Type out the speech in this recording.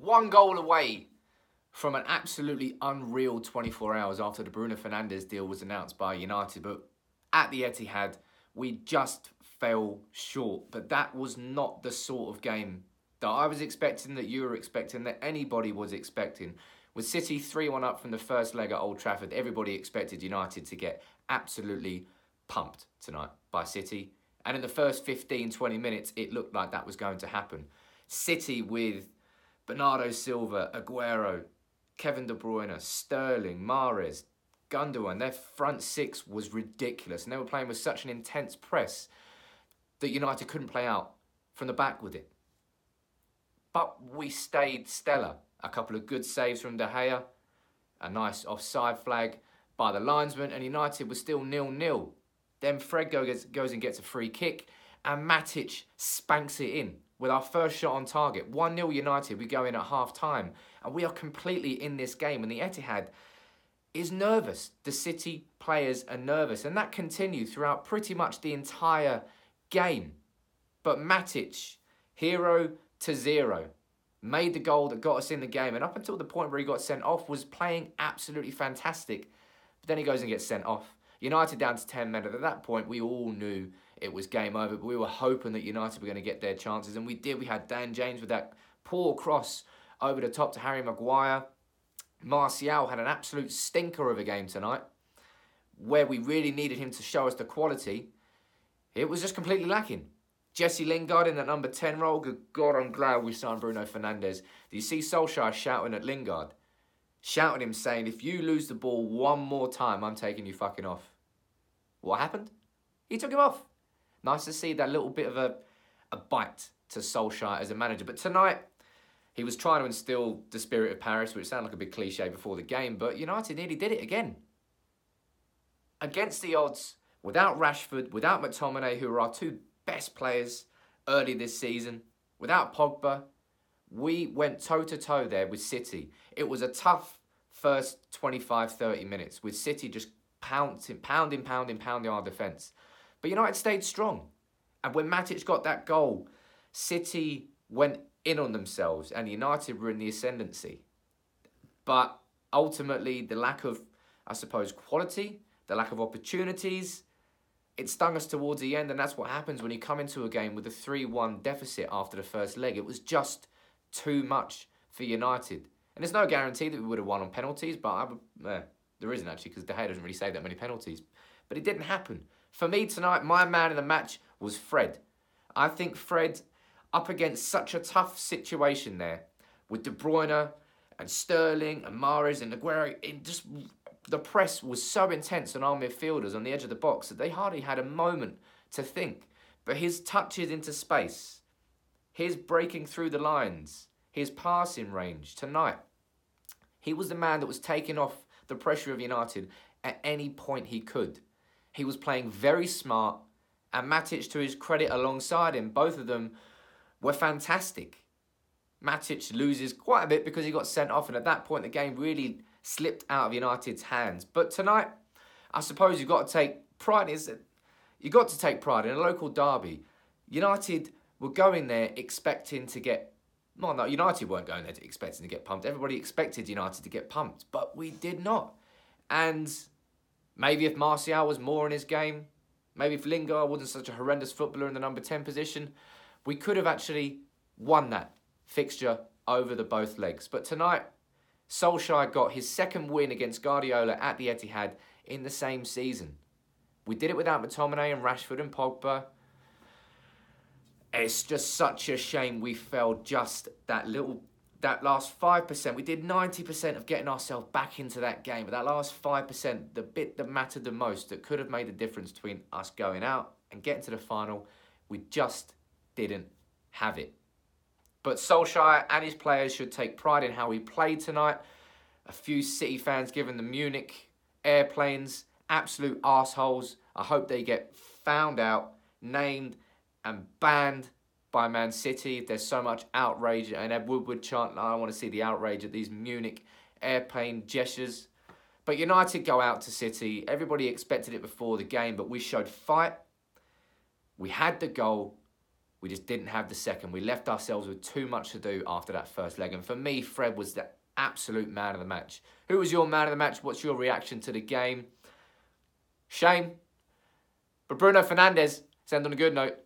one goal away from an absolutely unreal 24 hours after the Bruno Fernandes deal was announced by United. But at the Etihad, we just fell short. But that was not the sort of game that I was expecting, that you were expecting, that anybody was expecting. With City 3 1 up from the first leg at Old Trafford, everybody expected United to get absolutely pumped tonight by City. And in the first 15 20 minutes, it looked like that was going to happen. City with Bernardo Silva, Aguero, Kevin De Bruyne, Sterling, Mahrez, Gundogan, their front six was ridiculous. And they were playing with such an intense press that United couldn't play out from the back with it. But we stayed stellar. A couple of good saves from De Gea, a nice offside flag by the linesman, and United was still nil-nil. Then Fred goes, goes and gets a free kick, and Matic spanks it in with our first shot on target. 1 0 United, we go in at half time, and we are completely in this game. And the Etihad is nervous. The City players are nervous, and that continued throughout pretty much the entire game. But Matic, hero to zero, made the goal that got us in the game, and up until the point where he got sent off, was playing absolutely fantastic. But then he goes and gets sent off. United down to 10 men. At that point, we all knew it was game over. But we were hoping that United were going to get their chances, and we did. We had Dan James with that poor cross over the top to Harry Maguire. Martial had an absolute stinker of a game tonight, where we really needed him to show us the quality. It was just completely lacking. Jesse Lingard in that number 10 role. Good God, I'm glad we signed Bruno Fernandes. Do you see Solskjaer shouting at Lingard? Shouting him saying, if you lose the ball one more time, I'm taking you fucking off. What happened? He took him off. Nice to see that little bit of a, a bite to Solskjaer as a manager. But tonight, he was trying to instill the spirit of Paris, which sounded like a big cliche before the game, but United nearly did it again. Against the odds, without Rashford, without McTominay, who are our two best players early this season, without Pogba, we went toe to toe there with City. It was a tough first 25 30 minutes with City just pounding, pounding, pounding, pounding our defence. But United stayed strong. And when Matic got that goal, City went in on themselves and United were in the ascendancy. But ultimately, the lack of, I suppose, quality, the lack of opportunities, it stung us towards the end. And that's what happens when you come into a game with a 3 1 deficit after the first leg. It was just too much for United. And there's no guarantee that we would have won on penalties, but I would, eh, there isn't actually because De Gea doesn't really save that many penalties. But it didn't happen. For me tonight, my man of the match was Fred. I think Fred, up against such a tough situation there, with De Bruyne and Sterling and Mahrez and Aguero, it just the press was so intense on our midfielders on the edge of the box that they hardly had a moment to think. But his touches into space, his breaking through the lines, his passing range tonight, he was the man that was taking off the pressure of United at any point he could. He was playing very smart, and Matic, to his credit, alongside him, both of them were fantastic. Matic loses quite a bit because he got sent off, and at that point, the game really slipped out of United's hands. But tonight, I suppose you've got to take pride. Is you got to take pride in a local derby. United were going there expecting to get. Well, no, United weren't going there expecting to get pumped. Everybody expected United to get pumped, but we did not. And Maybe if Martial was more in his game, maybe if Lingard wasn't such a horrendous footballer in the number 10 position, we could have actually won that fixture over the both legs. But tonight, Solskjaer got his second win against Guardiola at the Etihad in the same season. We did it without McTominay and Rashford and Pogba. It's just such a shame we fell just that little that last 5%, we did 90% of getting ourselves back into that game. But that last 5%, the bit that mattered the most, that could have made the difference between us going out and getting to the final, we just didn't have it. But Solskjaer and his players should take pride in how we played tonight. A few City fans giving the Munich airplanes absolute assholes. I hope they get found out, named, and banned by Man City. There's so much outrage, and Ed Woodward chant, I want to see the outrage at these Munich airplane gestures. But United go out to City. Everybody expected it before the game, but we showed fight. We had the goal. We just didn't have the second. We left ourselves with too much to do after that first leg. And for me, Fred was the absolute man of the match. Who was your man of the match? What's your reaction to the game? Shame. But Bruno Fernandes, send on a good note.